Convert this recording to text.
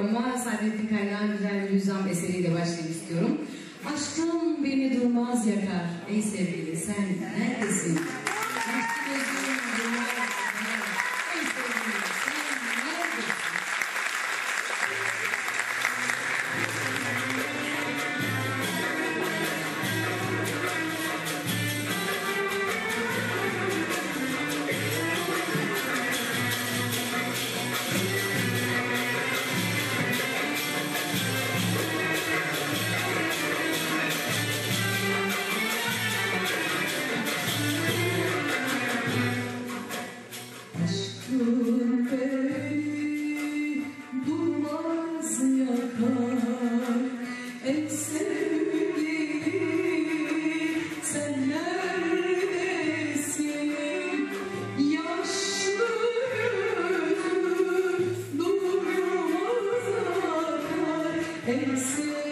Ama Saadettin Kaynağ'ın güzel bir hüzzam eseriyle başlaymak istiyorum. Aşkım beni durmaz yakar. Ey sevgili sen neredesin? Yaşlı gözlerim durmaz Beni durmaz yakar sevgilim sen neredesin? Yaşlı gözüm durmaz akar Ey sevgilim